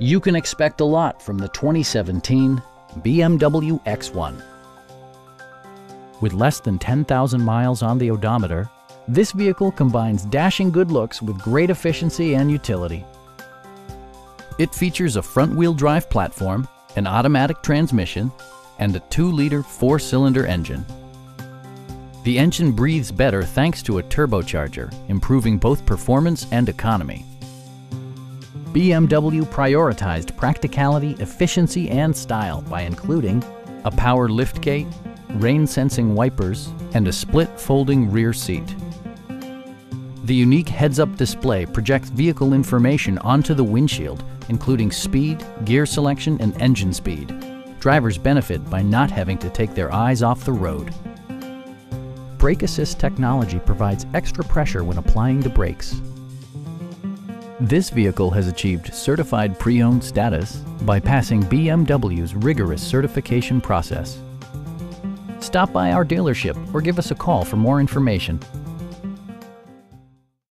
You can expect a lot from the 2017 BMW X1. With less than 10,000 miles on the odometer, this vehicle combines dashing good looks with great efficiency and utility. It features a front-wheel drive platform, an automatic transmission, and a 2-liter 4-cylinder engine. The engine breathes better thanks to a turbocharger, improving both performance and economy. BMW prioritized practicality, efficiency, and style by including a power liftgate, rain-sensing wipers, and a split folding rear seat. The unique heads-up display projects vehicle information onto the windshield, including speed, gear selection, and engine speed. Drivers benefit by not having to take their eyes off the road. Brake Assist technology provides extra pressure when applying the brakes. This vehicle has achieved certified pre-owned status by passing BMW's rigorous certification process. Stop by our dealership or give us a call for more information.